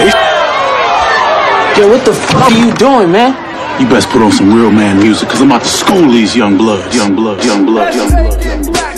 Yo, what the fuck are you doing, man? You best put on some real man music, cause I'm about to school these young bloods. Young bloods, young bloods, young bloods, young bloods.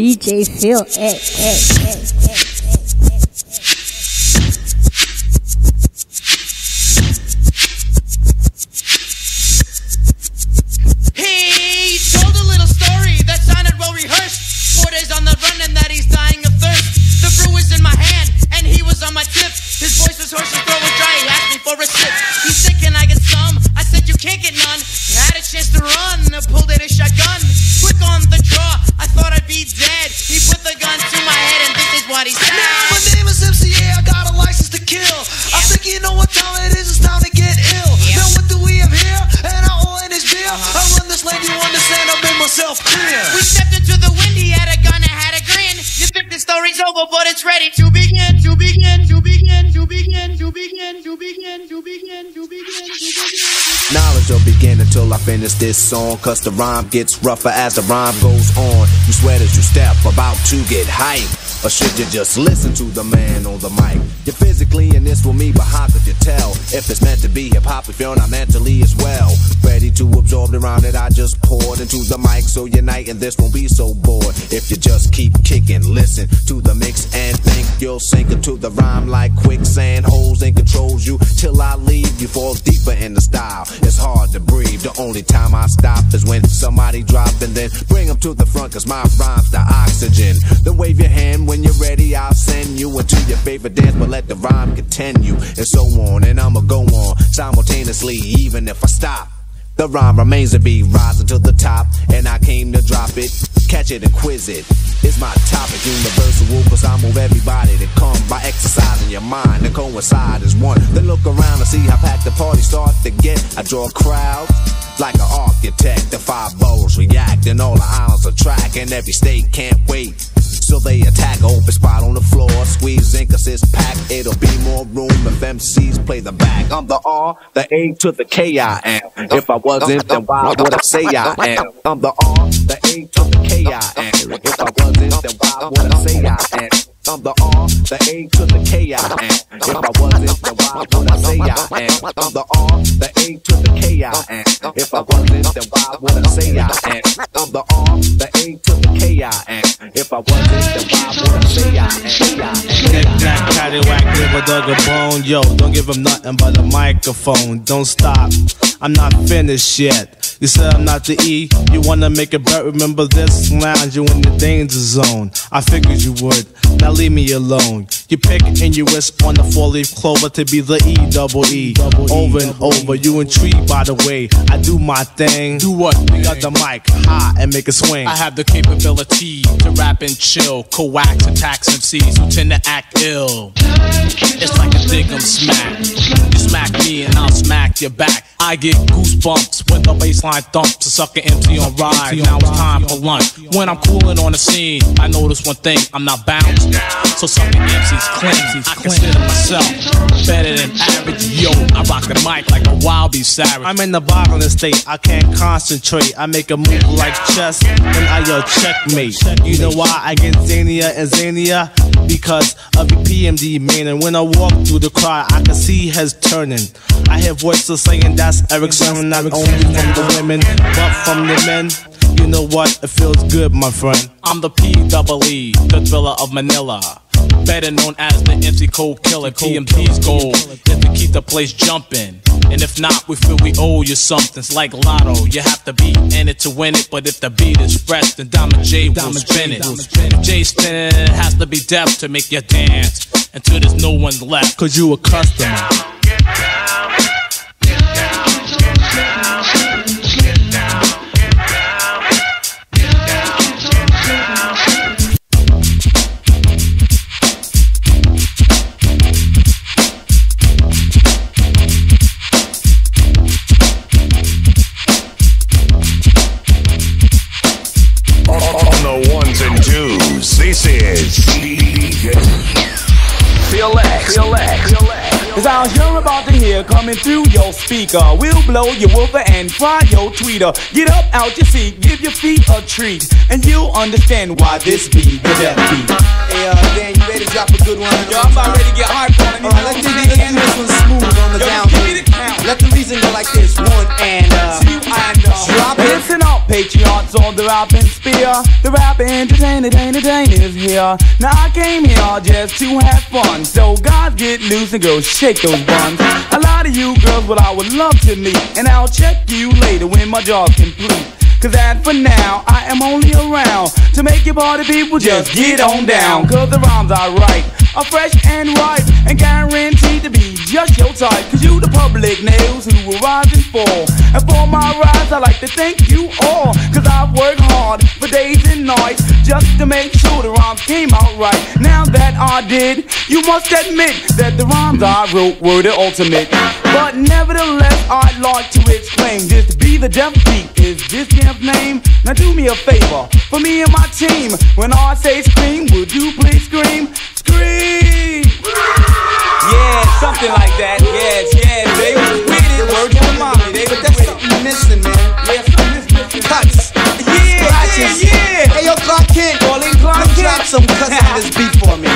DJ Feel. Hey, hey, hey. This song. Cause the rhyme gets rougher as the rhyme goes on. You sweat as you step, about to get hype. Or should you just listen to the man on the mic? You're physically in this with me, but how could you tell? If it's meant to be hip hop, if you're not mentally as well. Ready to absorb the rhyme that I just poured into the mic, so unite and this won't be so bored. If you just keep kicking, listen to the mix and you'll sink into the rhyme like quicksand. Holes and controls you till I leave. You fall deeper in the style. It's hard to breathe. The only time I stop is when somebody drop and then bring them to the front, cause my rhyme's the oxygen. Then wave your hand when you're ready, I'll send you into your favorite dance, but let the rhyme continue, and so on, and I'ma go on simultaneously, even if I stop. The rhyme remains to be rising to the top, and I came to drop it, catch it and quiz it. It's my topic, universal, cause I move everybody to come by exercising your mind and coincide as one. Then look around and see how packed the party start to get. I draw a crowd like an architect. The five boroughs react, and all the islands attract, and every state can't wait. So they attack, open spot on the floor, squeeze in cause it's packed. It'll be more room if MCs play the back. I'm the R, the A to the K I am. If I wasn't, then why would I say I am? I'm the R, the A to the K I am. If I wasn't, then why would I say I am? I'm the R, the A to the K I am. If I wasn't, then why would I say I am? I'm the R, the A to the K I am. If I wasn't, then why would I say I am? I'm the R, the to the K I am. If I wasn't, then why would I say I am? Knick-knack, give a dog a bone. Yo, don't give him nothing but a microphone. Don't stop. I'm not finished yet. You said I'm not the E. You wanna make it better? Remember this lounge, you in the danger zone. I figured you would. Now leave me alone. You pick and you wisp on the four-leaf clover to be the E double E. Over and over, you intrigued by the way I do my thing. Do what? Pick got the mic high and make it swing. I have the capability to rap and chill, coax attacks, and tax MCs who tend to act ill. It's like a dig 'em smack. Smack me and I'll smack your back. I get goosebumps when the baseline thumps. A sucker empty on ride. Now it's time for lunch. When I'm cooling on the scene, I notice one thing: I'm not bounced. So sucker MCs clean. I consider myself better than average. Yo, I rock the mic like a wild beast savage. I'm in the boggling state, I can't concentrate. I make a move like chess, and I yell checkmate. You know why I get zanier and zanier? Because of the PMD man, and when I walk through the crowd, I can see heads turning. I hear voices saying that's Erick Sermon, not only from the women, but from the men. You know what? It feels good, my friend. I'm the P double E, the thriller of Manila. Better known as the MC Cold Killer. TMT's goal is to keep the place jumping. And if not, we feel we owe you something. It's like Lotto. You have to be in it to win it. But if the beat is fresh, then Diamond J will spin it. If Jay spinning it, it has to be deaf to make you dance. Until there's no one left. Cause you a customer. Feel X. The sounds you're about to hear coming through your speaker We'll blow your woofer and fry your tweeter. Get up out your seat, give your feet a treat, and you'll understand why this be the Def Beat. Hey, uh, Dan, you ready to drop a good one? Yo, I'm about ready to get hyped on it. Alright, let's do this, end this one smooth on the Yo, down. give me the count. Let the reason go like this. One and uh, and uh, drop it. Patriots on the rapping spear. The rapping entertainer, entertainer is here. Now I came here just to have fun. So guys get loose and girls shake those buns. A lot of you girls, what I would love to meet. And I'll check you later when my job's complete. Cause that for now, I am only around to make your party people just get on down. Cause the rhymes I write are fresh and ripe and guaranteed to be just your type. Cause you the public nails who will rise and fall. And for my rise, I like to thank you all. Cause I've worked hard for days and nights just to make sure the rhymes came out right. Now that I did, you must admit that the rhymes I wrote were the ultimate. But nevertheless, I'd like to exclaim this to be the Def Beat is this camp's name. Now do me a favor, for me and my team. When I say scream, would you please scream? Scream! Yeah, something like that. Yes, yes. They was with it. Word to mommy. They but that's something missing, man. Yeah, something missing. Cuts. Yeah, Scratches. yeah, yeah. Hey, yo, Clark Kent. Calling Clark Kent. Drop some cuts on this beat for me.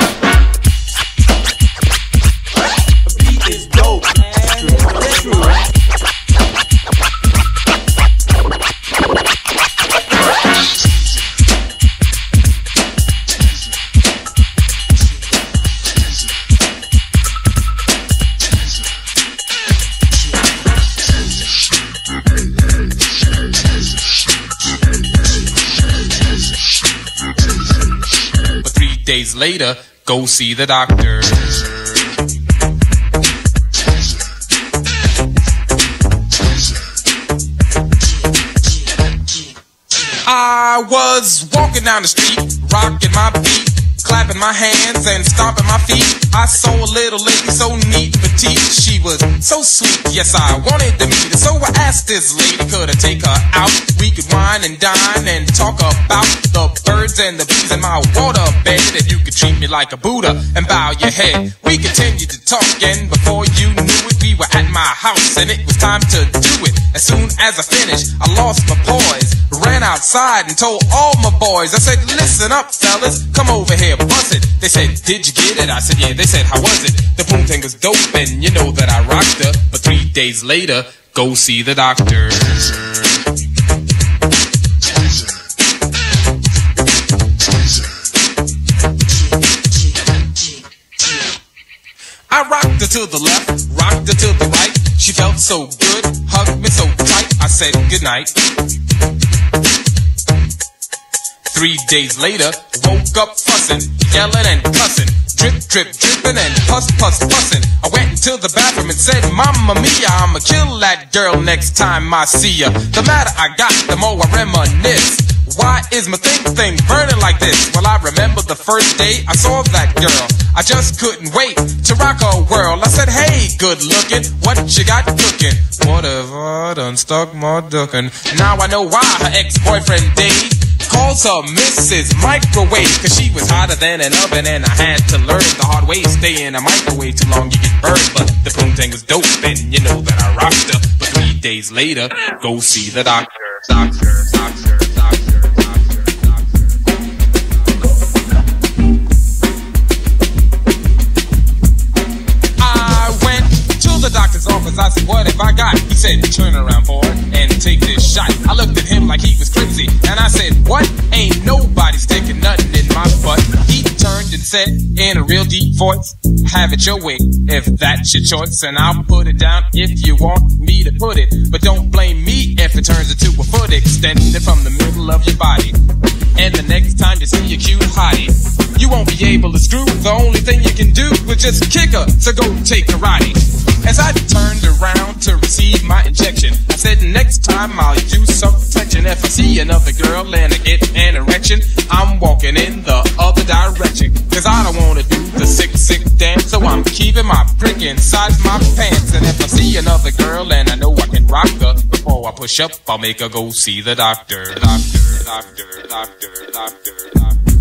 Days later, go see the doctor. I was walking down the street, rocking my beat, clapping my hands and stomping my feet. I saw a little lady so neat and petite. She was so sweet, yes, I wanted to meet her. So I asked this lady, could I take her out? We could wine and dine and talk about the birds and the bees in my water bed. If you could treat me like a Buddha and bow your head. We continued to talk, and before you knew it, we were at my house, and it was time to do it. As soon as I finished, I lost my poise, ran outside and told all my boys. I said, listen up, fellas, come over here, bust it. They said, did you get it? I said, yeah. They said, how was it? The boom was dope, and you know that I rocked her. But three days later, go see the doctor. I rocked her to the left, rocked her to the right. She felt so good, hugged me so tight. I said goodnight. Three days later, woke up fussing, yelling and cussing, drip, drip, dripping and puss, puss, pussing. I went into the bathroom and said, Mamma mia, I'ma kill that girl next time I see ya. The matter I got, the more I reminisce. Why is my thing thing burning like this? Well, I remember the first day I saw that girl. I just couldn't wait to rock her world. I said, hey, good looking, what you got cooking? Whatever, done stuck my duckin'. Now I know why her ex-boyfriend Dave calls her Mrs. Microwave Cause she was hotter than an oven and I had to learn the hard way Stay in a microwave too long you get burned But the poontang was dope and you know that I rocked her But three days later, go see the doctor Doctor, doctor, doctor's office. I said, What have I got? He said, Turn around, boy, and take this shot. I looked at him like he was crazy, and I said, What? Ain't nobody sticking nothing in my butt. He turned and said, in a real deep voice, Have it your way, if that's your choice, and I'll put it down if you want me to put it. But don't blame me if it turns into a foot extended from the middle of your body. And the next time you see a cute hottie, you won't be able to screw. The only thing you can do is just kick her. So go take karate. As I turned around to receive my injection, I said next time I'll use some protection. If I see another girl and I get an erection, I'm walking in the other direction. Cause I don't wanna do the sick, sick dance. So I'm keeping my prick inside my pants. And if I see another girl and I know I can rock her, before I push up, I'll make her go see the doctor. Doctor, doctor, doctor, doctor, doctor.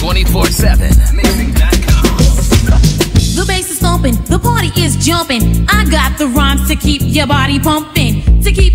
24 7. The bass is thumping, the party is jumping. I got the rhymes to keep your body pumping. To keep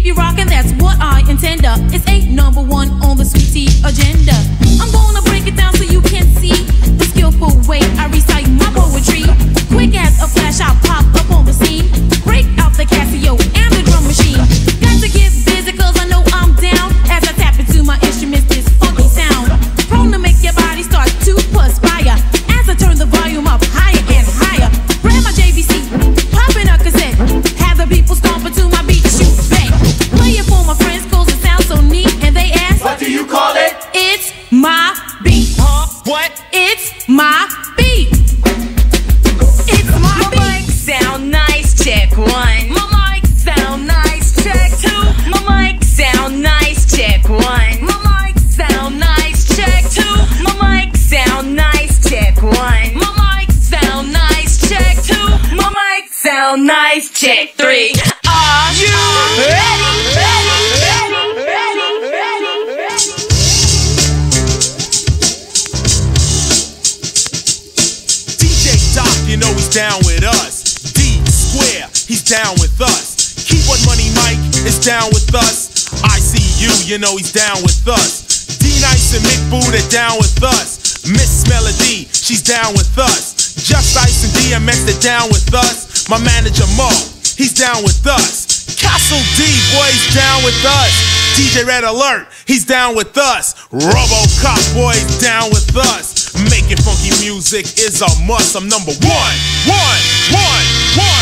DJ Red Alert, he's down with us. RoboCop, boy, he's down with us. Making funky music is a must. I'm number one, one, one, one,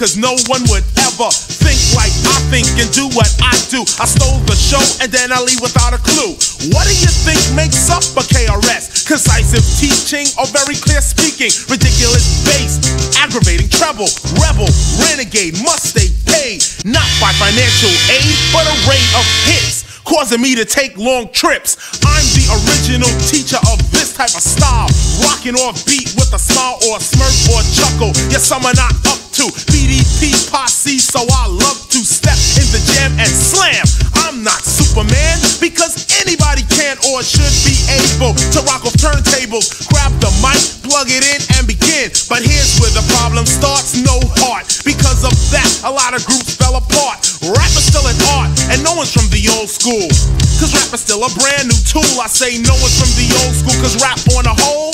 because no one would ever think like I think and do what I do. I stole the show and then I leave without a clue. What do you think makes up a KRS? Concisive teaching or very clear speaking? Ridiculous bass, aggravating treble, rebel, renegade, must stay paid. Not by financial aid, but a rate of hits causing me to take long trips. I'm the original teacher of this type of style. Rocking off beat with a smile or a smirk or a chuckle. Yes, some are not up to BDP posse, so I love to step in the jam and slam. I'm not Superman because anybody can or should be able to rock off turntables, grab the mic, plug it in, and begin. But here's where the problem starts no heart. Because of that, a lot of groups fell apart. Rap is still an art, and no one's from the old school. Cause rap is still a brand new tool. I say no one's from the old school, cause rap on a whole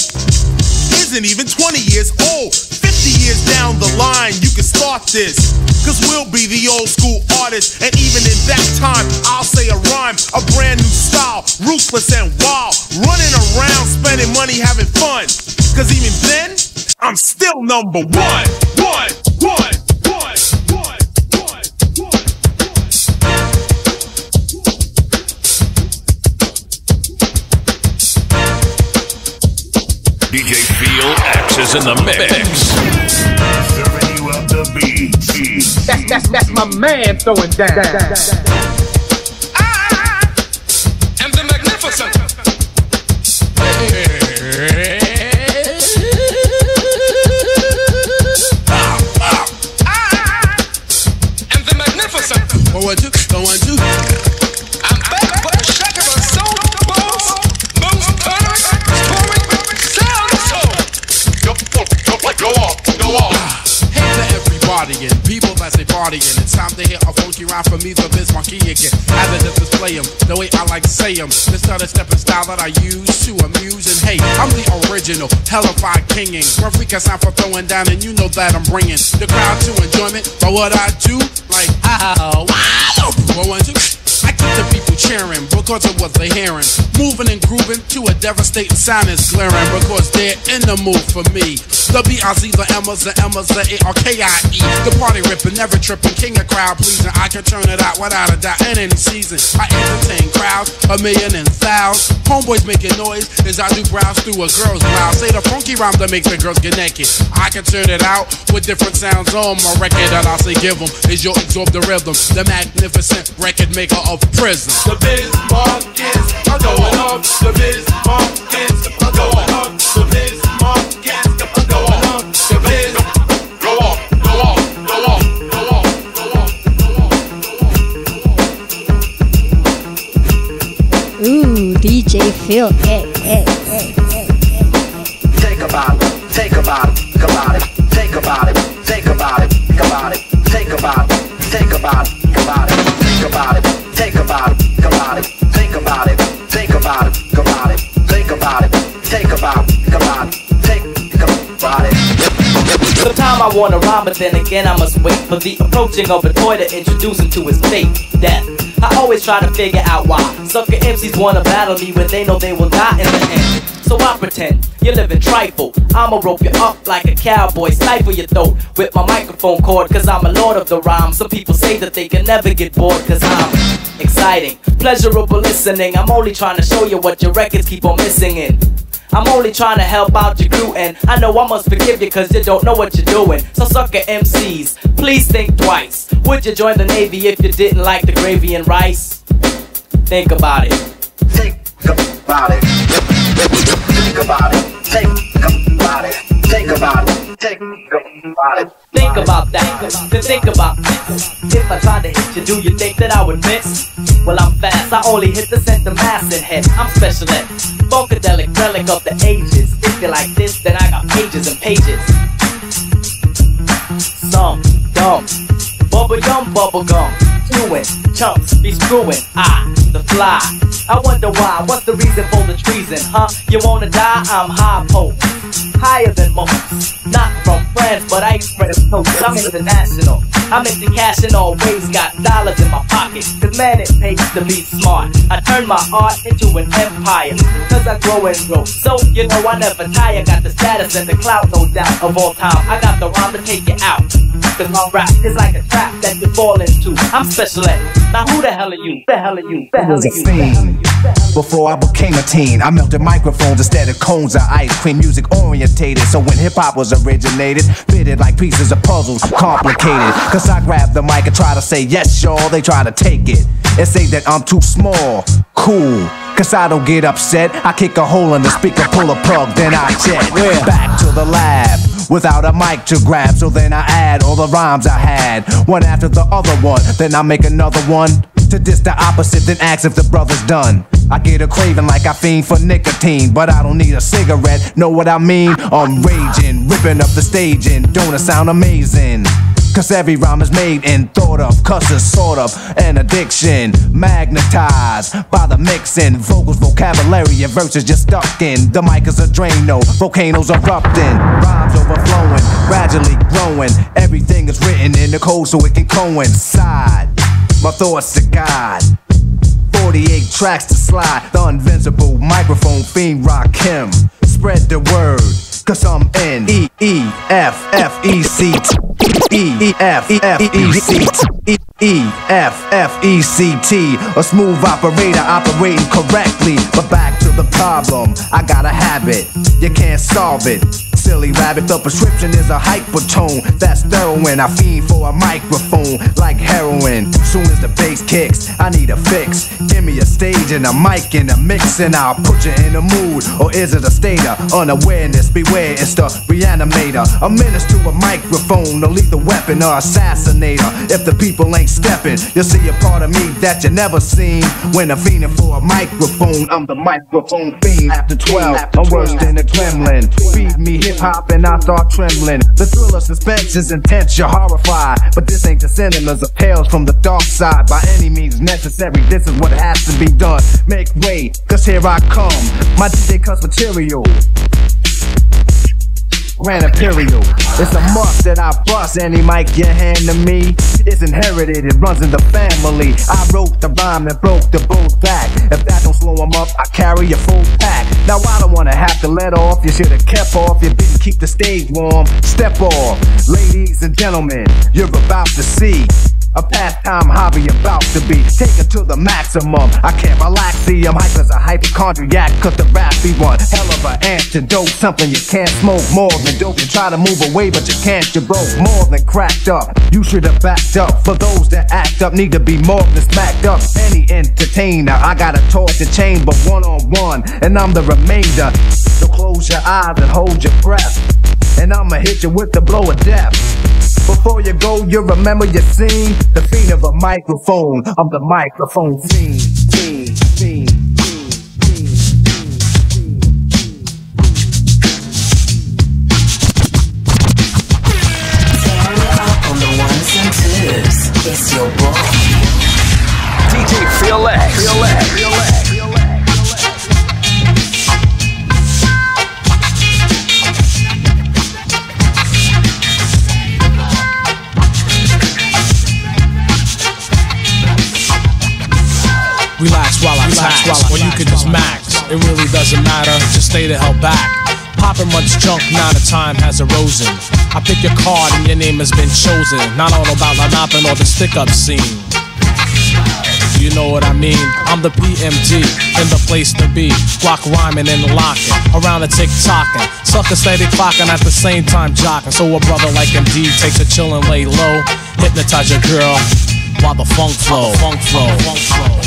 isn't even 20 years old. 50 years down the line, you can start this. Cause we'll be the old school artists, and even in that time, I'll say a rhyme, a brand new style, ruthless and wild. Running around, spending money, having fun. Cause even then, I'm still number one. One, one, one, DJ Feel X is in the mix. That's, that's, that's my man throwing down. And partying. It's time to hear a funky rhyme from me, the Biz Markie again. I just display 'em, the way I like to say 'em. This other stepping style that I use to amuse. And hey, I'm the original, hellified kinging. One freak I sound for throwing down, and you know that I'm bringing the crowd to enjoyment. But what I do, like, ah, wow, one, two. I keep the people cheering because of what they're hearing. Moving and grooving to a devastating is glaring because they're in the mood for me. The B-I-Z, the Emmas, the Emmas, the A-R-K-I-E. The party ripping, never tripping, king of crowd pleasing. I can turn it out without a doubt in any season. I entertain crowds, a million and thousands. Homeboys making noise as I do browse through a girl's mouth. Say the funky rhyme that makes the girls get naked. I can turn it out with different sounds on my record that I say give give 'em. Is your absorb the rhythm, the magnificent record maker of prison. The Bismarck is going up. The biz markets are going up. The biz markets are going up. The biz Go up, go up, go up, go up, go up, go up. Ooh, DJ Feel. Eh, eh, eh, hey, hey, hey, hey, hey. Take about it, think about it, think about it, think about it, think about it, think about it, think about it. Think about it think about it, think about it, think about it, think about it, think about it, think about it. Sometimes I wanna rhyme, but then again I must wait for the approaching of a toy to introduce him to his fate, death. I always try to figure out why sucker MCs wanna battle me when they know they will die in the end. So I pretend you're living trifle. I'ma rope you up like a cowboy, stifle your throat with my microphone cord, cause I'm a lord of the rhyme. Some people say that they can never get bored, cause I'm exciting, pleasurable listening. I'm only trying to show you what your records keep on missing in. I'm only trying to help out your crew, and I know I must forgive you cause you don't know what you're doing. So, sucker MCs, please think twice. Would you join the Navy if you didn't like the gravy and rice? Think about it. Think about it. Think about it. Think about it. Think about it. Think about that. Then think about this. If I tried to hit you, do you think that I would miss? Well, I'm fast. I only hit the center mass and head. I'm special ed. Funkadelic relic of the ages. If you like this, then I got pages and pages. Some dumb. Bubble gum, bubble gum. Chewing, chunks be screwing. I, the fly. I wonder why. What's the reason for the treason, huh? You wanna die? I'm high post. Higher than most. Not from France, but I ain't spread a toast. I'm international. I'm into cash and always got dollars in my pocket. Cause man, it pays to be smart. I turn my art into an empire. Cause I grow and grow. So, you know, I never tire. Got the status and the clout, no doubt, of all time. I got the rhyme to take you out. Cause my rap is like a trap that you fall into. I'm special. Now who the hell are you? The hell are you? The hell are a you? Before I became a teen, I melted microphones instead of cones of ice cream. Music orientated, so when hip hop was originated, fitted like pieces of puzzles, complicated. Cause I grab the mic and try to say yes, y'all. They try to take it and say that I'm too small. Cool. Cause I don't get upset. I kick a hole in the speaker, pull a plug, then I jet. Back to the lab without a mic to grab. So then I add all the rhymes I had, one after the other one. Then I make another one to diss the opposite, then ask if the brother's done. I get a craving like I fiend for nicotine, but I don't need a cigarette. Know what I mean? I'm raging, ripping up the stage, and don't it sound amazing? Cause every rhyme is made and thought of, cause it's sort of an addiction. Magnetized by the mixing, vocals, vocabulary, and verses just stuck in. The mic is a drain, Drano, volcanoes erupting, rhymes overflowing, gradually growing. Everything is written in the code so it can coincide. My thoughts to God. 48 tracks to slide. The invincible microphone fiend rock him. Spread the word, cause I'm in E E F F E C E E F E F E C E E F F E C T. A smooth operator operating correctly. But back to the problem, I got a habit. You can't solve it. Silly rabbit, the prescription is a hypertone. That's heroin. I fiend for a microphone like heroin. Soon as the bass kicks, I need a fix. Give me a stage and a mic and a mix, and I'll put you in a mood. Or is it a state of unawareness? Beware, it's the reanimator. A menace to a microphone, a lethal weapon or assassinator. If the people ain't stepping, you'll see a part of me that you never seen. When I'm fiending for a microphone, I'm the microphone fiend. After 12, I'm worse than a gremlin. Feed me hop and I start trembling. The thrill of suspense is intense, you're horrified. But this ain't the cinemas of tales from the dark side. By any means necessary, this is what has to be done. Make way, cause here I come. My DJ cuts material. Grand Imperial. It's a must that I bust any mic you hand to me. It's inherited, it runs in the family. I wrote the rhyme and broke the both back. If that don't slow slow 'em up, I carry a full pack. Now I don't wanna have to let off. You should've kept off. You didn't keep the stage warm. Step off, ladies and gentlemen. You're about to see. A pastime hobby about to be taken to the maximum. I can't relax, see I'm hype as a hypochondriac, cause the rap be one hell of an antidote. Something you can't smoke more than dope. You try to move away, but you can't, you broke more than cracked up. You should have backed up. For those that act up, need to be more than smacked up. Any entertainer, I got a torch to chamber one on one, and I'm the remainder. So close your eyes and hold your breath, and I'ma hit you with the blow of death. Before you go, you remember your scene. The fiend of a microphone. I'm the microphone fiend. Stay the hell back. Popping much junk, now the time has arisen. I pick your card and your name has been chosen. Not all about la napping or the stick up scene. you know what I mean. I'm the PMD in the place to be. Rock rhyming and locking around the tick tocking. Sucker steady clocking at the same time jocking. So a brother like MD takes a chill and lay low. Hypnotize your girl while the funk flow. Funk flow. Funk flow.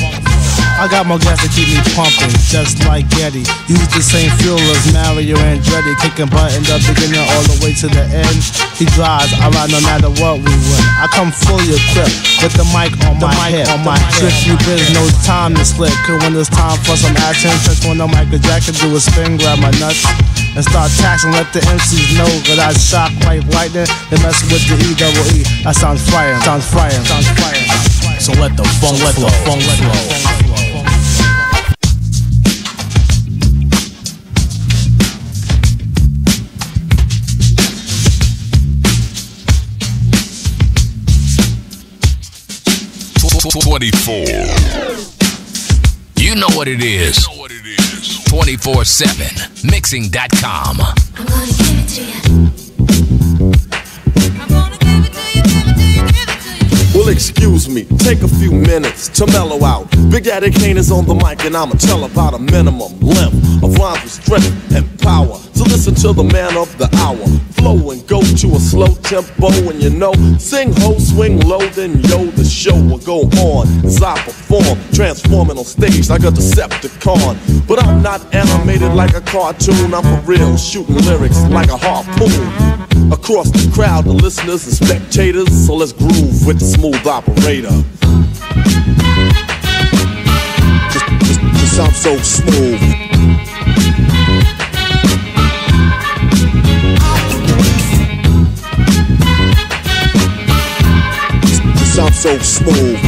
I got more gas to keep me pumping, just like Getty. Use the same fuel as Mario and Andretti, kicking butt in the beginning all the way to the end. He drives, I ride no matter what we win. I come fully equipped with the mic on the my mic hip. On my Strictly biz, no time to slip. Cause when it's time for some action, touch when the Michael Jackson do a spin, grab my nuts and start taxing. Let the MCs know that I shock like lightning. They mess with the E double E. That sounds fire, sounds fire, sounds fire. So let the funk, let the funk flow. Twenty-four. You know what it is. Twenty-four seven. Mixing.com. I'm gonna give it to you. Well, excuse me, take a few minutes to mellow out. Big Daddy Kane is on the mic, and I'ma tell about a minimum length of rhymes with strength and power. So listen to the man of the hour. Flow and go to a slow tempo, and you know, sing ho, swing low, then yo, the show will go on as I perform, transforming on stage like a Decepticon. But I'm not animated like a cartoon, I'm for real, shooting lyrics like a harpoon. Across the crowd, the listeners and spectators, so let's groove with the smooth operator. Just, just, just sound so smooth. Sound so smooth.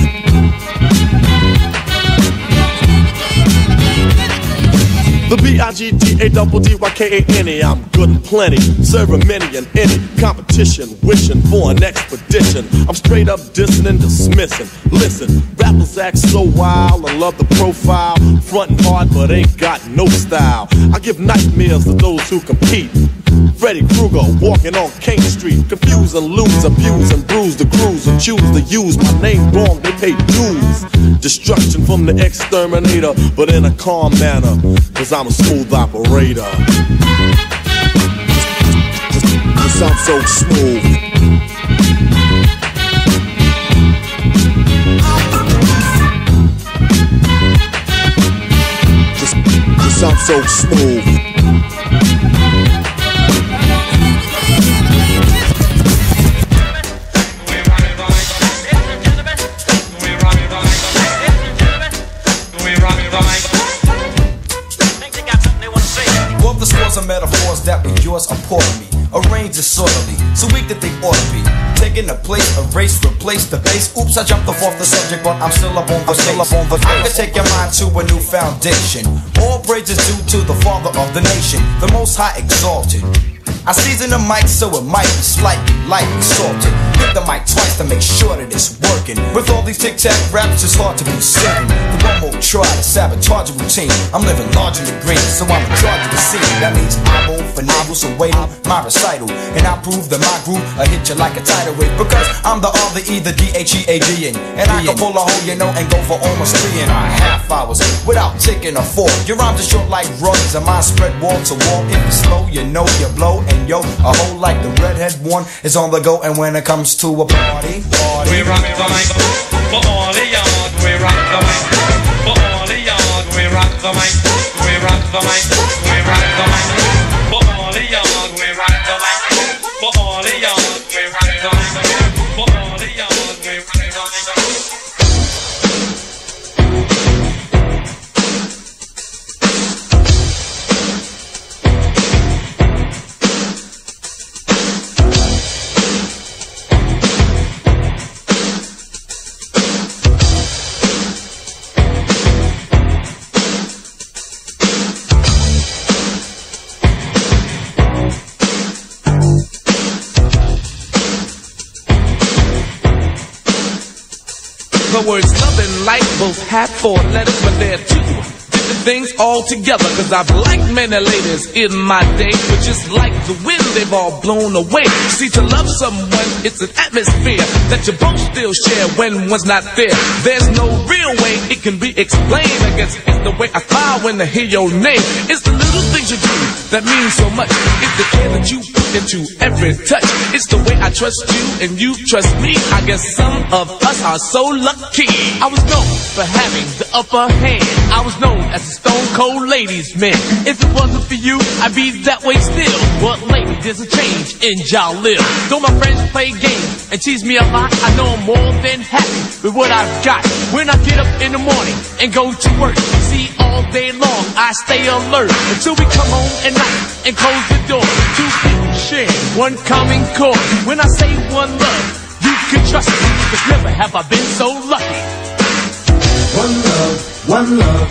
The B-I-G-T-A-double-D-Y-K-A-N-E I'm good and plenty, serving many and any competition, wishing for an expedition. I'm straight up dissing and dismissing. Listen, rappers act so wild, I love the profile, frontin' hard but ain't got no style. I give nightmares to those who compete. Freddy Krueger walking on King Street, confuse and lose, abuse and bruise the crews who choose to use my name wrong. They pay dues, destruction from the exterminator, but in a calm manner, cause I'm a smooth operator. Cause I'm so smooth. I'm so smooth. Yours are poor me. Arranged disorderly, so weak that they ought to be. Taking a place, erase, replace the base. Oops, I jumped off off the subject, but I'm still up on the still up on the I can take your mind to a new foundation. All praise is due to the father of the nation, the most high exalted. I season the mic so it might be slightly lightly salted. Twice to make sure that it's working. With all these tic tac raps, it's hard to be singing. The one more try to sabotage a routine. I'm living large in the green, so I'm in charge of the scene. That means I won't finagle, so wait on my recital. And I prove that my groove, I hit you like a tidal wave. Because I'm the R, the E, the D, H, E, A, D, N. And I can pull a hole, you know, and go for almost three and a half hours without taking a fall. Your rhymes are short like runs, and mine spread wall to wall. If you slow, you know you blow. And yo, a hole like the redhead one is on the go. And when it comes to a party, party, We rock the mic for all the yard. We rock the mic for all the yard. We rock the mic. We rock the mic. The words love and light both. Have four letters, but they're two things all together. Cause I've liked many ladies in my day, but just like the wind, they've all blown away. See, to love someone, it's an atmosphere that you both still share when one's not there. There's no real way it can be explained. I guess it's the way I smile when I hear your name. It's the little things you do that mean so much. It's the care that you put into every touch. It's the way I trust you and you trust me. I guess some of us are so lucky. I was known for having the upper hand. I was known as a stone cold ladies man. If it wasn't for you, I'd be that way still. But lately there's a change in Live. Though my friends play games and tease me a lot, I know I'm more than happy with what I've got. When I get up in the morning and go to work, see all day long I stay alert until we come home at night and close the door. Two people share one common core. When I say one love, you can trust me. Cause never have I been so lucky. One love, one love.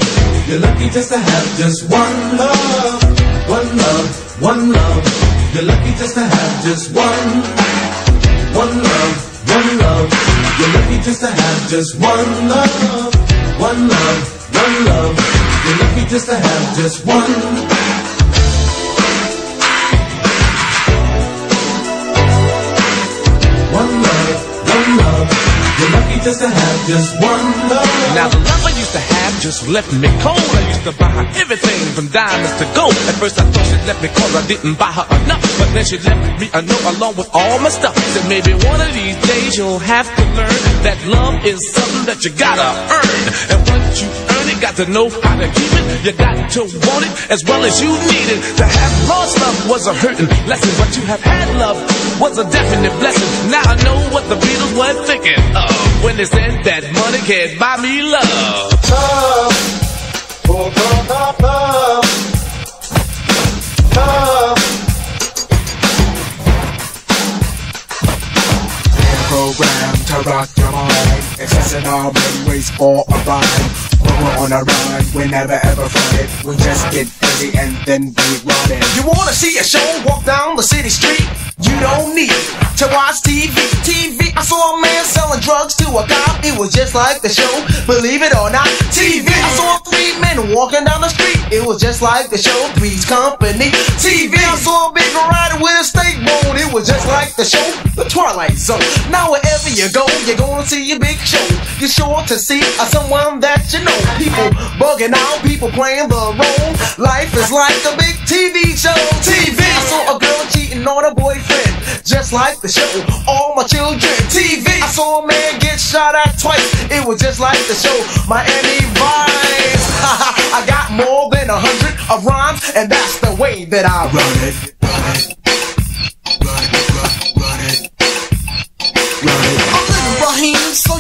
You're lucky just to have just one love. One love, one love. You're lucky just to have just one. One love, one love. You're lucky just to have just one love. One love, one love. You're lucky just to have just one. One love, one love. You're lucky just to have just one love. Now the love I used to have just left me cold. I used to buy her everything from diamonds to gold. At first I thought she left me cause I didn't buy her enough. But then she left me a note along with all my stuff. Said maybe one of these days you'll have to learn that love is something that you gotta earn. And once you earn it, got to know how to keep it. You got to want it as well as you need it. To have lost love was a hurting lesson, but to have had love was a definite blessing. Now I know what the Beatles were thinking of when they said that money can't buy me love. Love, oh, love, love, love. Programmed to rock your mind, accessing all memories for a ride. We're on a ride, we never ever it. We just get busy and then we run it. You wanna see a show? Walk down the city street. You don't need to watch TV. TV. I saw a man selling drugs to a cop. It was just like the show. Believe it or not, TV. I saw three men walking down the street. It was just like the show. Three's Company. TV. I saw a big rider with a steak bone. It was just like the show. The Twilight Zone. Now wherever you go, you're gonna see a big show. You're sure to see uh, someone that you know. People bugging out. People playing the role. Life is like a big TV show. TV. Cheating on a boyfriend. Just like the show, all my children. TV. I saw a man get shot at twice. It was just like the show, Miami Vice. I got more than a hundred of rhymes, and that's the way that I run it. I'm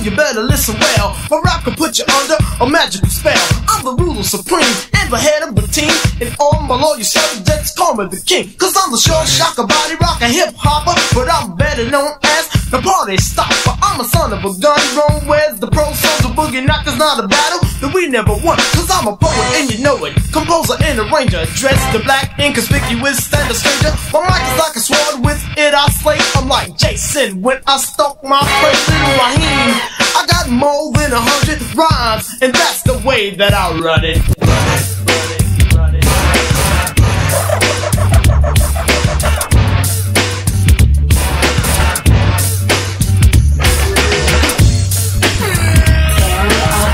you better listen well. My rap can put you under a magical spell. I'm the ruler supreme and the head of the team. And all my loyal subjects call me the king. Cause I'm the short shocker, body rocker, hip hopper. But I'm better known as the party stopper. I'm a son of a gun, wrong where's the pro soldier boogie knockers, not a battle that we never won. Cause I'm a poet and you know it. Composer and arranger, dressed in black, inconspicuous, stand a stranger. My mic is like a sword, with it I slay. I'm like Jason when I stalk my first little Raheem. I got more than a hundred rhymes, and that's the way that I run it.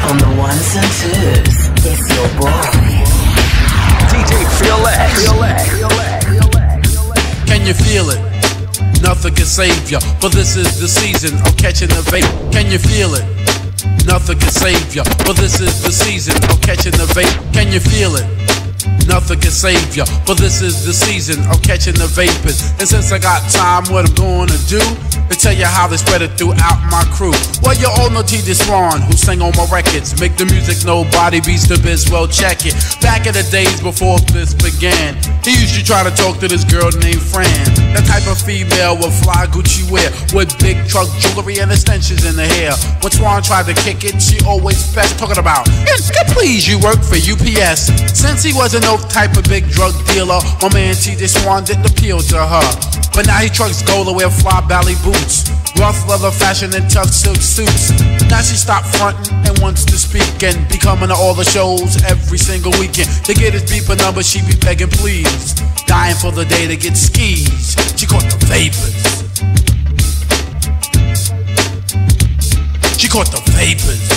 On the ones and twos, it's your boy. DJ Feel X. Can you feel it? Nothing can save ya, but this is the season of catching the vape. Can you feel it? Nothing can save ya, but this is the season of catching the vape. Can you feel it? Nothing can save ya, but this is the season of catching the vapors. And since I got time, what I'm gonna do is tell you how they spread it throughout my crew. Well, you all know T. Swan, who sang on my records. Make the music nobody beats the biz, well check it. Back in the days before this began, he used to try to talk to this girl named Fran. That type of female with fly Gucci wear, with big truck jewelry and extensions in the hair. When Swan tried to kick it, she always best talking about, good please, you work for UPS. Since he wasn't no no type of big drug dealer. My man TJ Swan didn't appeal to her. But now he trucks gold wear fly belly boots. Rough leather fashion and tough silk suits. Now she stopped fronting and wants to speak and be coming to all the shows every single weekend. To get his beeper number, she be begging please. Dying for the day to get skis. She caught the vapors. She caught the vapors.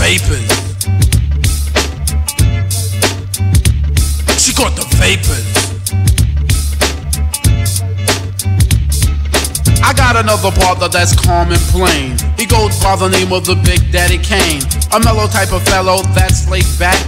Vapors. She got the vapors. I got another brother that's calm and plain. He goes by the name of the Big Daddy Kane. A mellow type of fellow that's laid back.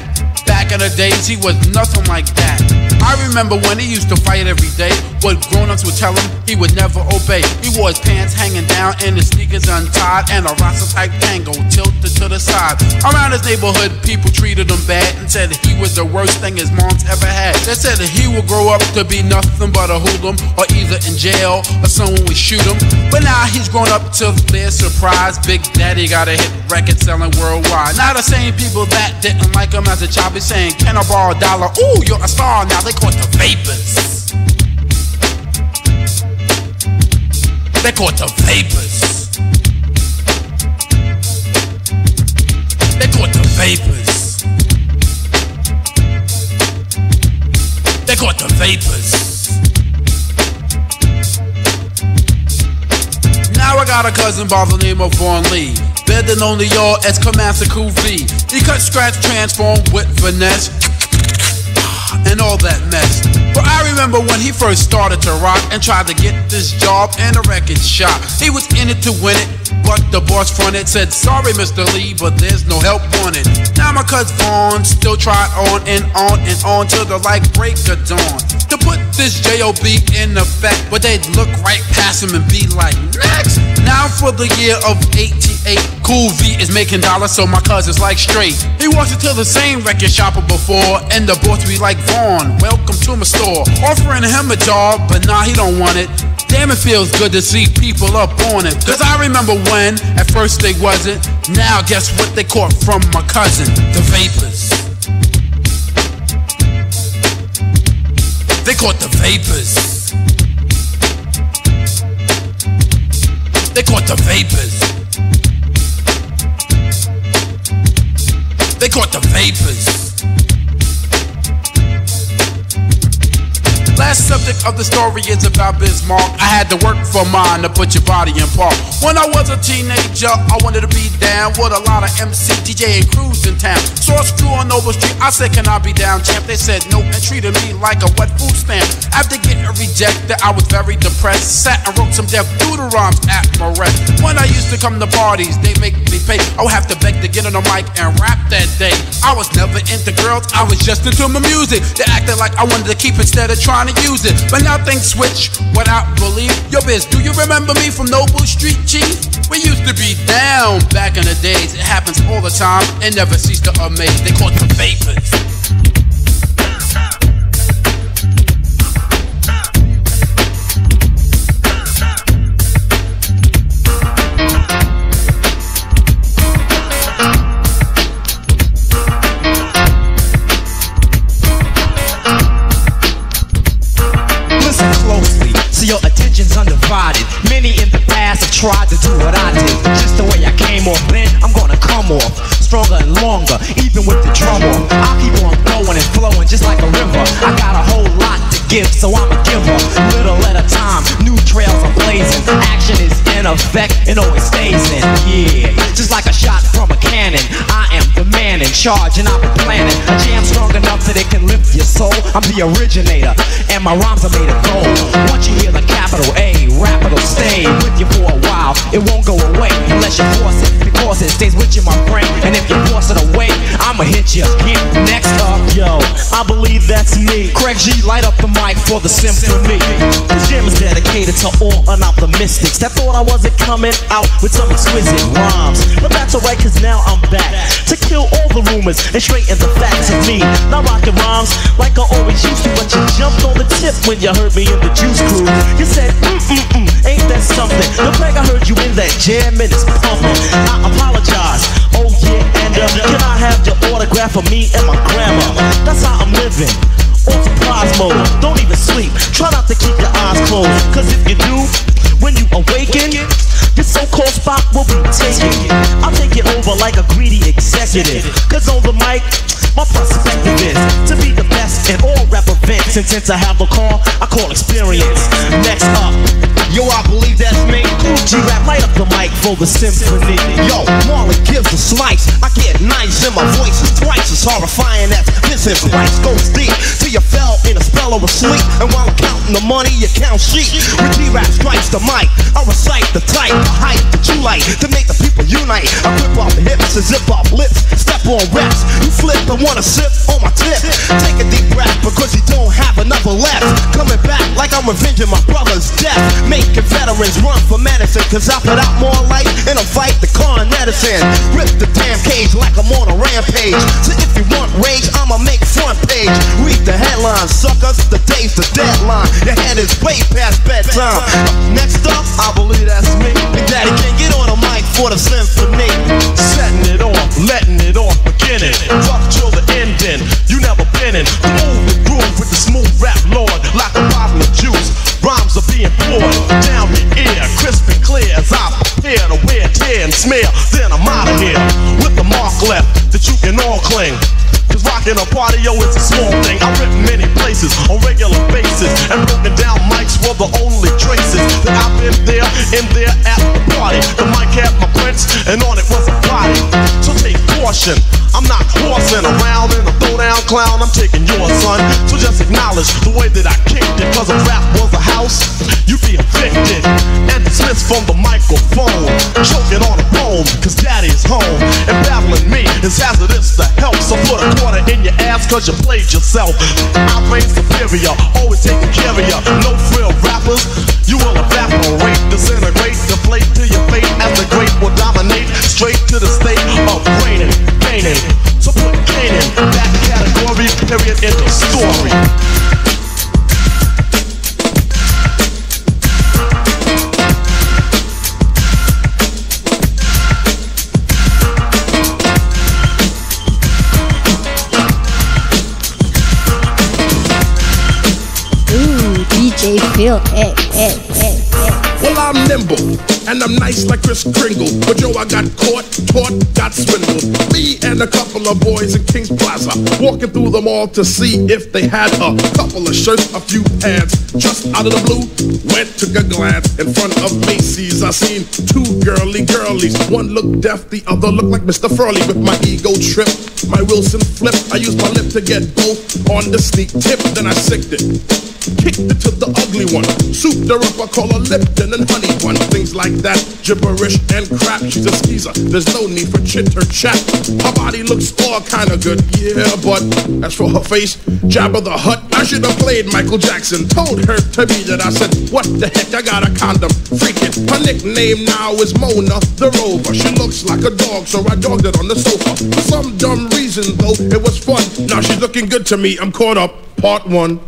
Back in the days, he was nothing like that. I remember when he used to fight every day. What grown-ups would tell him, he would never obey. He wore his pants hanging down and his sneakers untied, and a Rasta type tango tilted to the side. Around his neighborhood, people treated him bad and said he was the worst thing his mom's ever had. They said that he would grow up to be nothing but a hoodlum, or either in jail or someone would shoot him. But now he's grown up to their surprise. Big Daddy got a hit record selling worldwide. Now the same people that didn't like him as a child be saying, "Can I borrow a dollar?" Ooh, you're a star now. They caught the vapors. They caught the vapors. They caught the vapors. They caught the vapors. Now I got a cousin by the name of Vaughn Lee. Better known to y'all as Commander V. He cut, scratch, transform with finesse and all that mess. But I remember when he first started to rock and tried to get this job in a record shop. He was in it to win it, but the boss fronted said, Sorry, Mr. Lee, but there's no help wanted. Now my cousin Vaughn still tried on and on and on till the light break of dawn. To put this JOB in effect, but they'd look right past him and be like, Next! Now for the year of 88, Cool V is making dollars, so my cousin's like straight. He walks into the same record shop before, and the boss be like, Vaughn, welcome to my store. Offering him a job, but nah, he don't want it. Damn, it feels good to see people up on it. Cause I remember when, at first they wasn't. Now, guess what they caught from my cousin? The vapors. They caught the vapors. They caught the vapors. They caught the vapors. Last subject of the story is about Biz Mark. I had to work for mine to put your body in park. When I was a teenager, I wanted to be down with a lot of MC, DJ, and crews in town. A screw on Noble Street. I said, Can I be down, champ? They said no and treated me like a wet food stamp. After getting rejected, I was very depressed. Sat and wrote some doodle rhymes at my rest. When I used to come to parties, they make me pay. I would have to beg to get on the mic and rap that day. I was never into girls, I was just into my music. They acted like I wanted to keep instead of trying to it. But now things switch What I believe, Yo, biz, do you remember me from Noble Street, Chief? We used to be down back in the days. It happens all the time and never cease to amaze. They caught the vapors. Undivided. Many in the past have tried to do what I did. Just the way I came off then, I'm gonna come off stronger and longer, even with the off. I'll keep on going and flowing just like a river. I got a whole lot to give, so I'm a giver. Little at a time, blazing. Action is in effect and always stays in. Yeah, just like a shot from a cannon. I am the man in charge, and I'm planning a jam strong enough that it can lift your soul. I'm the originator, and my rhymes are made of gold. Once you hear the capital A, rap it'll stay with you for a while. It won't go away unless you force it, because it stays with you, my friend. And if you force it away, I'ma hit you. Next up, yo, I believe that's me. Craig G, light up the mic for the symphony. This jam is dedicated to all unoptimistics that thought I wasn't coming out with some exquisite rhymes. But that's alright, cause now I'm back to kill all the rumors and straighten the facts of me. Not rocking rhymes like I always used to, but you jumped on the tip when you heard me in the juice crew. You said, mm mm mm, ain't that something? The Craig, I heard you in that jam and it's pumping. I apologize. Oh yeah, and uh, can I have your autograph for me and my grandma? That's how I'm living. On surprise mode, don't even sleep. Try not to keep your eyes closed. Cause if you do, when you awaken, your so-called spot will be taken. I'll take it over like a greedy executive. Cause on the mic, my perspective is to be the best in all rap events. And since I have a car, I call experience. Next up, yo, I believe that's me. G rap, light up the mic for the symphony. Yo, Marley gives a slice. I get nice and my voice is twice as horrifying as Vincent Price goes deep till you fell in a spell of a sleep. And while I'm counting the money, you count sheep. When G-Rap strikes the mic, I recite the type, the hype that you like to make the people unite. I rip off hips and zip off lips, step on reps. You flip and wanna sip on my tip. Take a deep breath because you don't have another left. Coming back like I'm revenging my brother's death. Making veterans run for medicine, cause I put out more light in a fight the Con Edison. Rip the damn cage like I'm on a rampage. So if you want rage, I'ma make front page. Read the headlines, suckers. The day's the deadline. Your head is way past bedtime. Next up, I believe that's me. Big Daddy Kane get on the mic for the symphony. Setting it off, letting it off, beginning. Rough till the ending. You never been in. Move and I to wear, tear and smear. Then I'm out of here with the mark left that you can all cling. Cause rocking a party, yo, it's a small thing. I've written many places on regular basis and broken down mics were the only traces that I've been there, in there at the party. The mic had my prints and on it was a body. So take caution. I'm not horsing around in a throwdown clown. I'm taking yours, son. So just acknowledge the way that I kicked it. Cause if rap was a house, you'd be evicted and dismissed from the microphone. Choking on a bone, cause daddy's home. And battling me is hazardous to help. So put a quarter in your ass cause you played yourself. I reign superior, always taking care of ya. No frill rappers, you will evaporate, disintegrate, deflate to your fate as the great will dominate. Straight to the state of reigning, gaining. So put gaining that category, period, in the story. Ooh, DJ Feel X. Well, I'm nimble and I'm nice like Kris Kringle. But yo, I got caught, taught, got swindled. Me and a couple of boys in Kings Plaza walking through the mall to see if they had a couple of shirts, a few pants. Just out of the blue, went took a glance in front of Macy's. I seen two girly girlies. One looked deaf, the other looked like Mr. Furley with my ego trip. My Wilson flip. I used my lip to get both on the sneak tip. Then I sicked it. Kicked it to the ugly one. Souped her up, I call her Lipton and honey one. Things like that, gibberish and crap. She's a skeezer. There's no need for chitter chat. Her body looks all kinda good, yeah, but as for her face, Jabba the Hutt, I should have played Michael Jackson. Told her to be that I said, what the heck, I got a condom. Freak it. Her nickname now is Mona the Rover. She looks like a dog, so I dogged it on the sofa. For some dumb reason, though, it was fun. Now she's looking good to me. I'm caught up. Part one.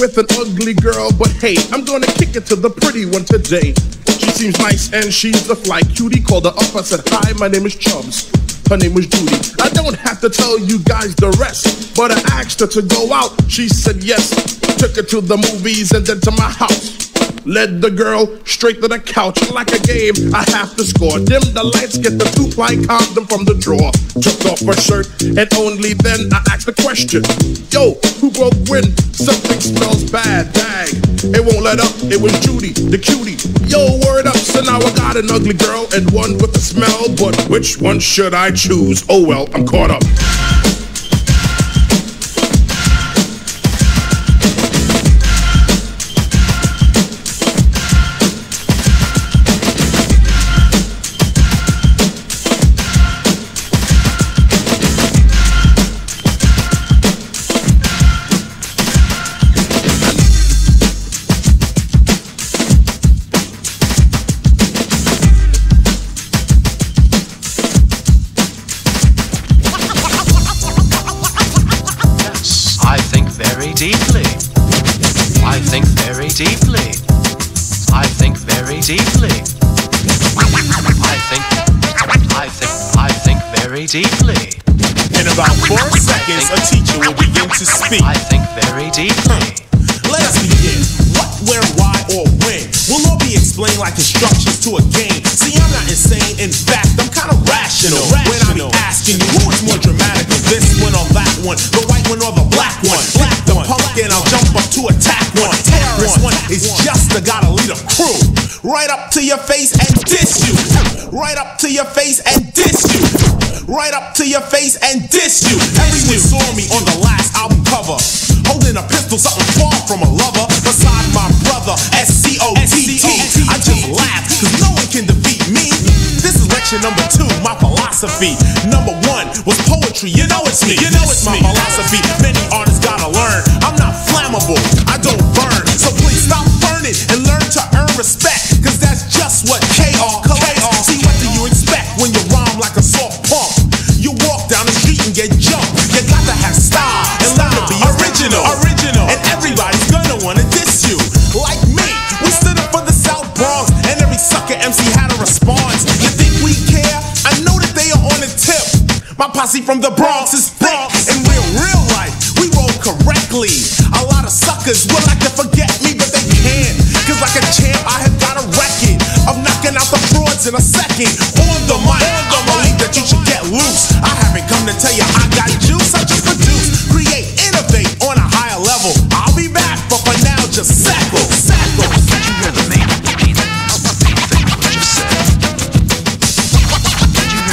With an ugly girl, but hey, I'm gonna kick it to the pretty one today. She seems nice and she's a fly cutie. Called her up, I said, Hi, my name is Chubbs. Her name was Judy. I don't have to tell you guys the rest, but I asked her to go out. She said yes. Took her to the movies and then to my house. Led the girl straight to the couch like a game. I have to score. Dim the lights, get the two ply condom from the drawer. Took off her shirt, and only then I asked the question Yo, who broke when? Something smells bad. Dang, it won't let up. It was Judy, the cutie. Yo, word up. So now I got an ugly girl and one with a smell. But which one should I choose? Oh well, I'm caught up. deeply. I think, I think, I think very deeply. In about four seconds, a teacher will begin to speak. I think very deeply. Let us begin. What, where, why, or when will all be explained like instructions to a game. See, I'm not insane. In fact, I'm kind of rational. rational. When I'm asking you who is more dramatic than this one or that one, the white one or the black one, black the pumpkin, I'll jump up to attack one. Terrorist one is just the gotta lead a crew. Right up to your face and diss you. Right up to your face and diss you. Right up to your face and diss you. Everyone saw me on the last album cover. Holding a pistol, something far from a lover. Beside my brother, S-C-O-T-T. I just laugh, cause no one can defeat me. This is lecture number two, my philosophy. Number one was poetry, you know it's me. You know it's my philosophy. Many artists gotta learn. I'm not flammable, I don't burn. Learn to earn respect. Cause that's just what KRS collects. See, what do you expect when you rhyme like a soft pump? You walk down the street and get jumped. You got to have style and learn to be original. Original. And everybody's gonna wanna diss you. Like me, we stood up for the South Bronx, and every sucker MC had a response. You think we care? I know that they are on the tip. My posse from the Bronx is in a second. On the mic, I believe that you should get loose. I haven't come to tell you I got juice. I just produce, create, innovate on a higher level. I'll be back, but for now, just sackle, sackle. You hear the name?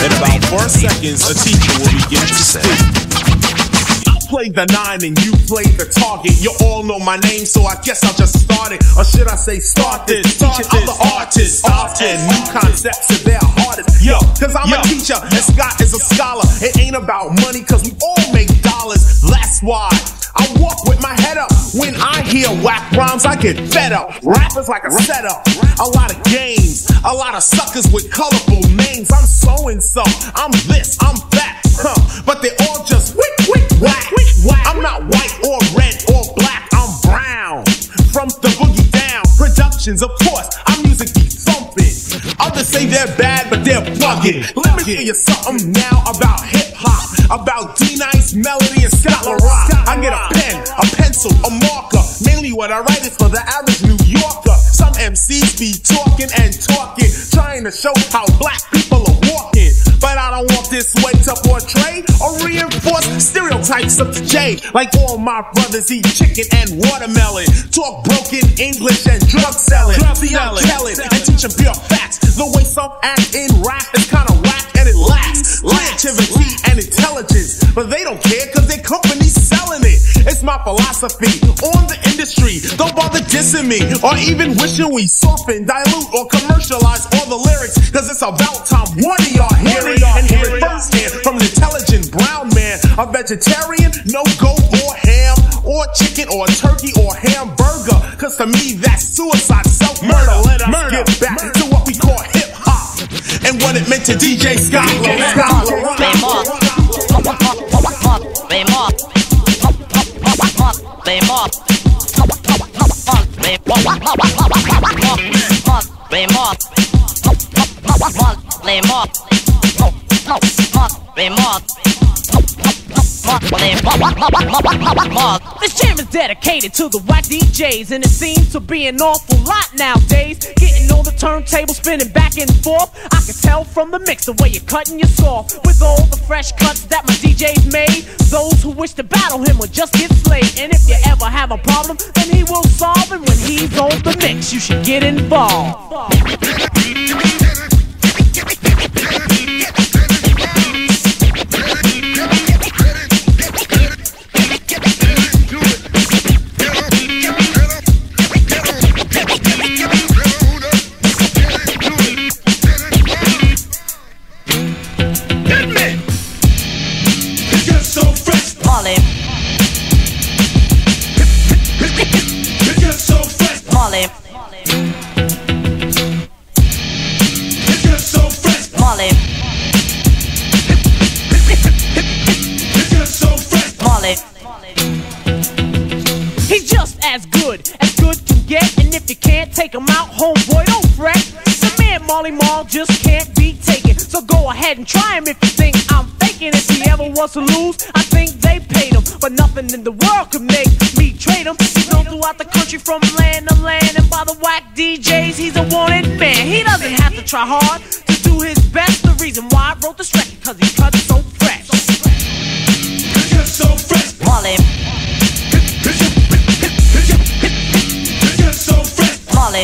In about four seconds, a teacher will begin to speak. I play the nine and you play the target. You all know my name, so I guess I'll just start it. Or should I say start this? Teaching other artists, art and new concepts to their hardest. Yo, cause I'm a teacher and Scott is a scholar. It ain't about money, cause we all make dollars. That's why. I walk with my head up. When I hear whack rhymes, I get fed up. Rappers like a setup. A lot of games. A lot of suckers with colorful names. I'm so and so. I'm this. I'm that. Huh. But they all just wick, wick, whack. whack. I'm not white or red or black. I'm brown. From the boogie down. Productions, of course. Our music. Others say they're bad, but they're bugging. Let me tell you something now about hip hop. About D-Nice, Melody, and Scott LaRock. I get a pen, a pencil, a marker. Mainly what I write is for the average New Yorker. Some MCs be talking and talking, trying to show how black people are walking. But I don't want this way to portray or reinforce stereotypes of today. Like all my brothers eat chicken and watermelon, talk broken English and drug selling. See, I'm telling and teaching pure facts. The way some act in rap is kinda whack and lacks creativity and intelligence. But they don't care cause their company's selling it. It's my philosophy on the industry. Don't bother dissing me or even wishing we soften, dilute, or commercialize all the lyrics. Cause it's about time one of y'all hear it and hear it firsthand from an intelligent brown man. A vegetarian, no goat or ham or chicken or turkey or hamburger. Cause to me that's suicide, self-murder. Let us get back to and what it meant to DJ Scott. This jam is dedicated to the white DJs, and it seems to be an awful lot nowadays. Getting on the turntable, spinning back and forth. I can tell from the mix the way you're cutting your soft. With all the fresh cuts that my DJ's made, those who wish to battle him will just get slayed. And if you ever have a problem, then he will solve it. When he's on the mix, you should get involved. Take him out, homeboy, don't fret. The man Molly Mall just can't be taken, so go ahead ahead and try him if you think I'm faking. If he ever wants to lose, I think they paid him. But nothing in the world could make me trade him. He's known throughout the country from land to land. And by the whack DJs, he's a wanted man. He doesn't have to try hard to do his best. The reason why I wrote this record, cause he cuts so fresh. so fresh. Molly. Molly.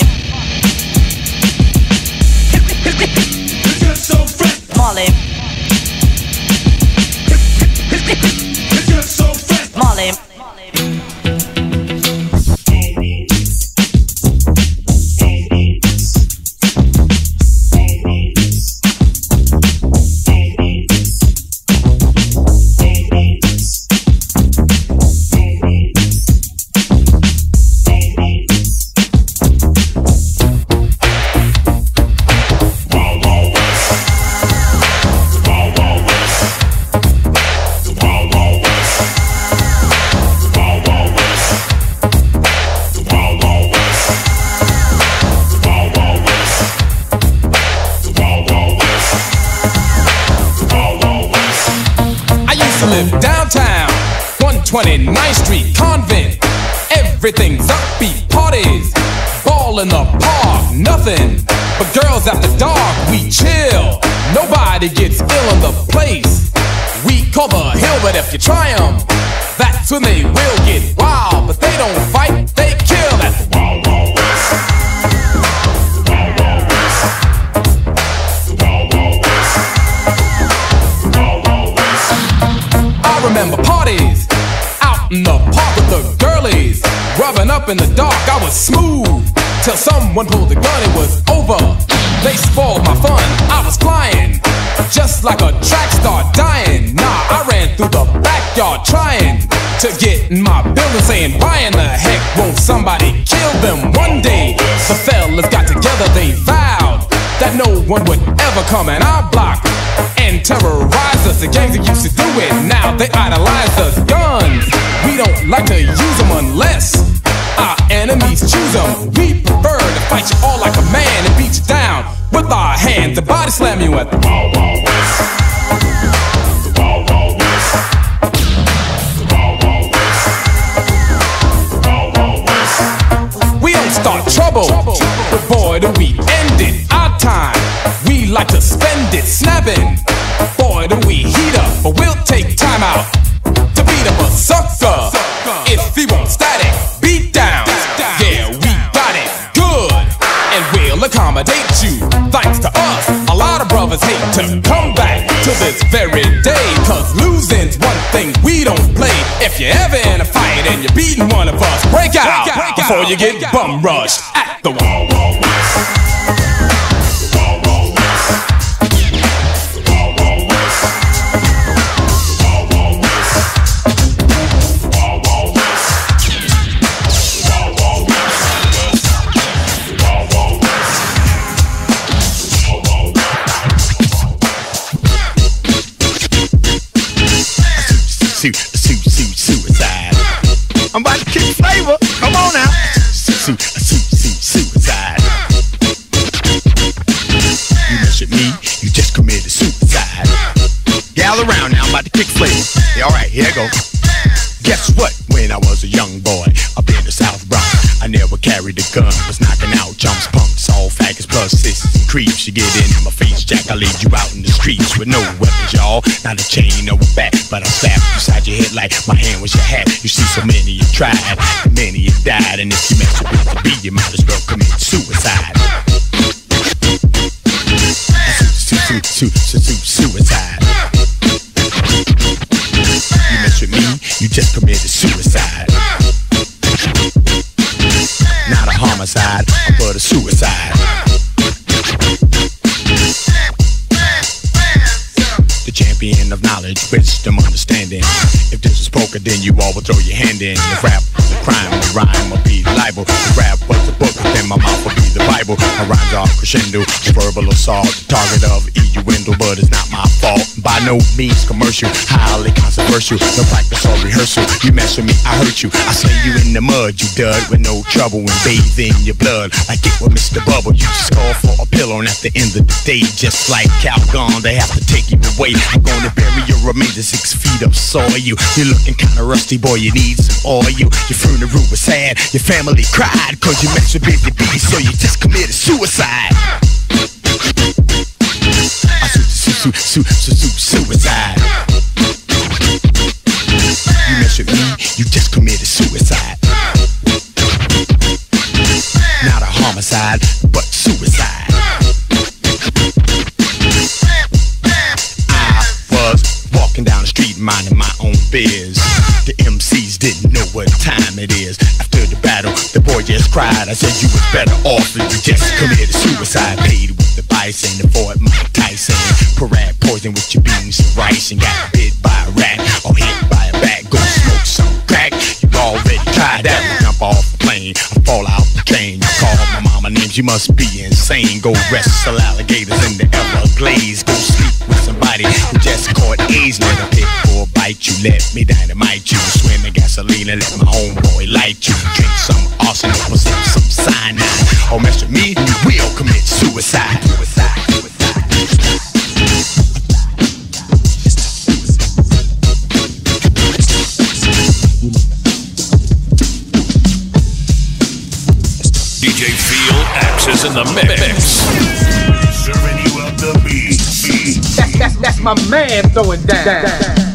Molly. Molly. 129th Street, convent. Everything's upbeat, parties, ball in the park, nothing but girls after dark. We chill, nobody gets ill in the place. We cover hill, but if you try 'em, that's when they will get up in the dark. I was smooth till someone pulled the gun. It was over. They spoiled my fun. I was flying just like a track star dying. Nah, I ran through the backyard trying to get in my building, saying, Why in the heck won't somebody kill them one day? The fellas got together, they vowed that no one would ever come in our block and terrorize us. The gangs that used to do it, now they idolize us. Guns, we don't like to use them unless enemies choose them. We prefer to fight you all like a man and beat you down with our hands and body slam you at the Wild Wild West. The Wild Wild West. The. The start trouble, but boy, do we end it. Our time, we like to spend it snapping. If you're ever in a fight and you're beating one of us, break out break out before you get bum rushed at the wall. I'm about to kick flavor. Come on now. Su- su- su- su- suicide. You mess with me, you just committed suicide. Gather around now, I'm about to kick flavor. Yeah, alright, here I go. Guess what? When I was a young boy up in the South Bronx, I never carried a gun. Was knocking out jumps, punks, all faggots plus sisters and creeps. You get in my face, Jack, I lead you out in the streets with no y'all. Not a chain or a bat, but I slap beside your head like my hand was your hat. You see, so many you tried, many you died, and if you mess with the beat, you might as well commit suicide. Su- su- su- in. If rap a crime, the rhyme will be libel. If rap was a book, then my mouth will be the Bible. My rhymes are crescendo, verbal assault, the target of innuendo, but it's not my fault. By no means commercial, highly controversial. No practice or rehearsal. You mess with me, I hurt you. I slay you in the mud, you dud, with no trouble and bathe in your blood. I get with Mr. Bubble, you just call for a pillow, and at the end of the day, just like Calgon, they have to take you away. I'm gonna bury your remains six feet of soil. You, you're looking kinda rusty, boy, you need some oil. You, Your funeral was sad, your family cried, cause you messed with Busy Bee, so you just committed suicide. Su- su- su- su- su- suicide. You mess with me, you just committed suicide. Not a homicide, but suicide. I was walking down the street minding my own biz. The MCs didn't know what time it is. After the battle, the boy just cried. I said you was better off if you just committed suicide. Paid with the to avoid Mike Tyson. Poison with your beans and rice and got bit by a rat or hit by a bat. Go smoke some crack. You already tried that. Jump off a plane, I fall out the train. You call my mama names, you must be insane. Go wrestle alligators in the Everglades. Go sleep with somebody who just caught AIDS. Let a pit or bite you. Let me dynamite you. Swim in gasoline and let my homeboy light you. Drink some arsenal or sip some cyanide. Or mess with me, you will commit. Suicide. My man throwing down. It's to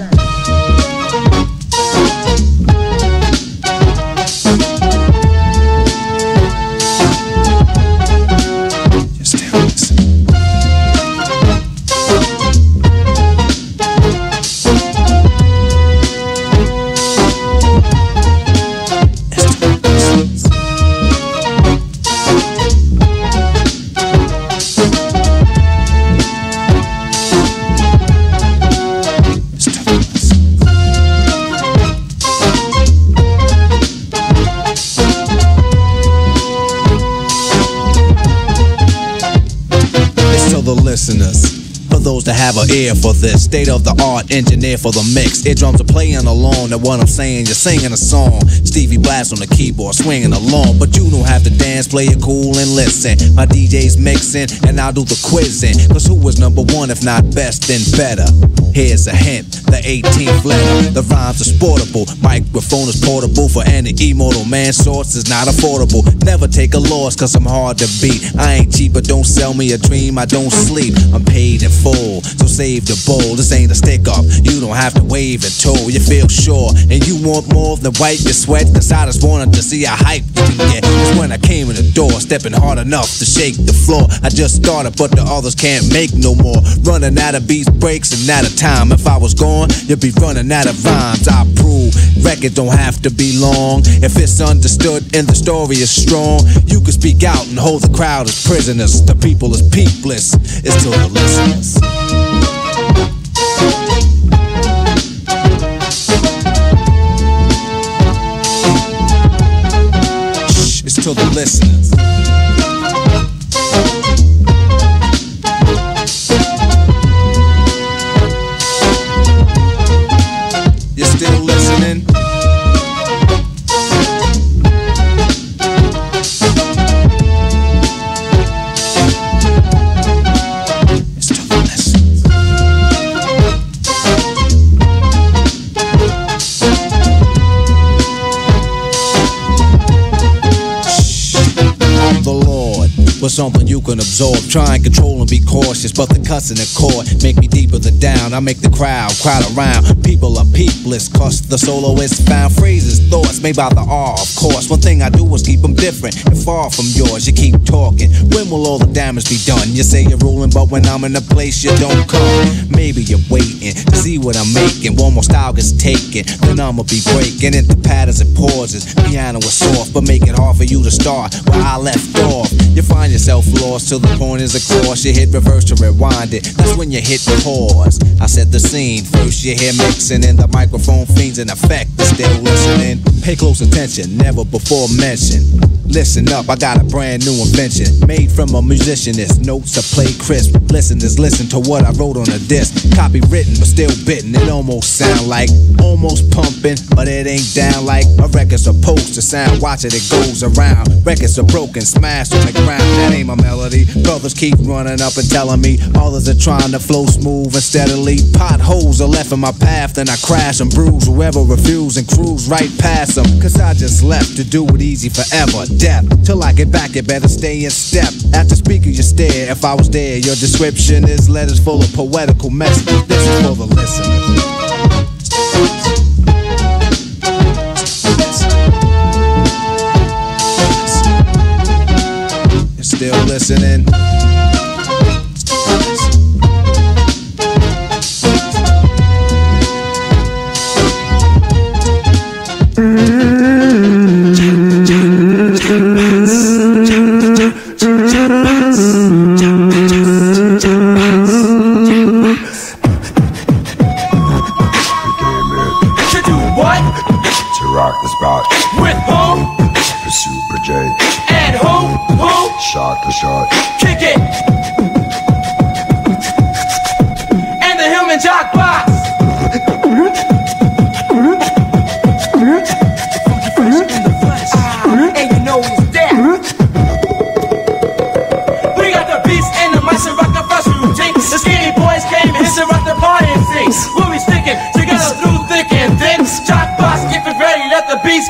listeners. For those that have an ear for this, state of the art engineer for the mix. Eardrums are playing along. That what I'm saying, you're singing a song. Stevie Blast on the keyboard, swinging along. But you don't have to dance, play it cool and listen. My DJ's mixing, and I'll do the quizzing. Cause who was number one if not best, then better? Here's a hint the 18th letter. The rhymes are sportable. Microphone is portable for any immortal man. Source is not affordable. Never take a loss, cause I'm hard to beat. I ain't cheap, but don't sell me a dream. I don't sleep. I'm paid in full, so save the bowl. This ain't a stick up. You don't have to wave and toll. You feel sure, and you want more than wipe your sweat. Cause I just wanted to see how hype you can get. When I came in the door, stepping hard enough to shake the floor. I just started, but the others can't make no more. Running out of beats, breaks, and out of time. If I was gone, you'd be running out of rhymes. I prove records don't have to be long. If it's understood and the story is strong, you can speak out and hold the crowd as prisoners. The people is peepless. It's to the listeners. Shh, It's to the listeners. Something you can absorb. Try and control and be cautious. But the cuts in the court make me deeper than down. I make the crowd crowd around. People are peepless. Cause the soloist found phrases, thoughts made by the R, of course. One thing I do is keep them different and far from yours. You keep talking. When will all the damage be done? You say you're ruling, but when I'm in a place, you don't come. Maybe you're waiting to see what I'm making. One more style gets taken, then I'ma be breaking into patterns and pauses. Piano is soft, but make it hard for you to start where I left off. You find yourself lost till the point is across. You hit reverse to rewind it. That's when you hit pause. I set the scene. First you hear mixing in the microphone fiends in effect. Still listening. Pay close attention, never before mentioned. Listen up, I got a brand new invention. Made from a musicianist. Notes are play crisp. Listeners listen to what I wrote on a disc. Copy written, but still bitten. It almost sound like almost pumping, but it ain't down like a record's supposed to sound. Watch it, it goes around. Records are broken, smashed on the ground. That ain't my melody. Brothers keep running up and telling me others are trying to flow smooth and steadily. Potholes are left in my path, then I crash and bruise whoever refuse and cruise right past them. Cause I just left to do it easy forever. Till I get back, you better stay in step. At the speaker, you stare. If I was there, your description is letters full of poetical messages. This is for the listener. Still listening.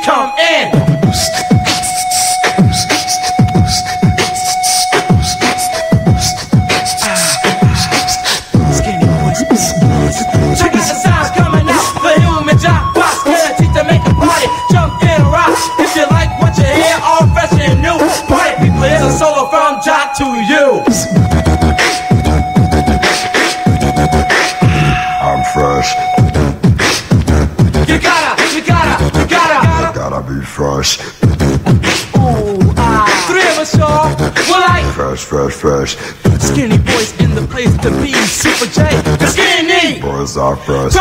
Come in. Fresh, fresh. skinny boys in the place to be. Super J, the skinny. Boys are fresh.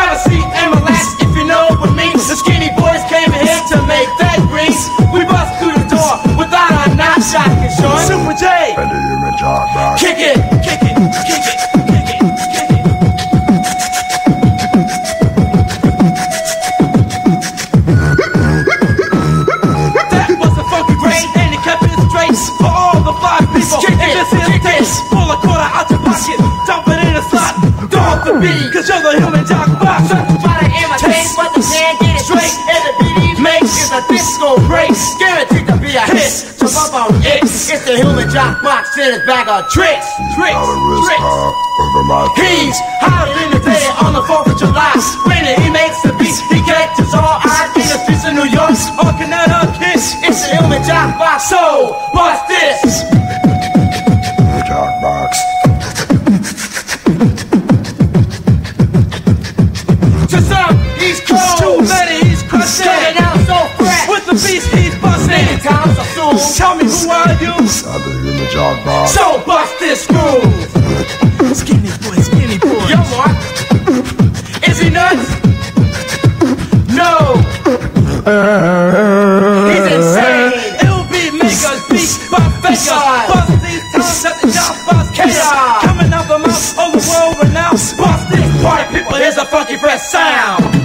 It's the human jock box in his bag of tricks. Tricks, Out uh, of wrist tricks. my He's hotter than the day on the 4th of July. Human box. So bust this groove. Skinny boy, skinny boy. Yo, Mark. Is he nuts? No. He's insane. It'll be makers, beat by fakers. Bust these tongues at the job, bust chaos. Coming out the mouth the world renowned. Bust this party people, here's a funky fresh sound.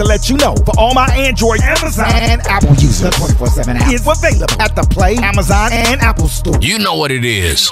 To let you know for all my Android, Amazon, and Apple users, the 24/7 app is available at the Play, Amazon, and Apple Store. You know what it is.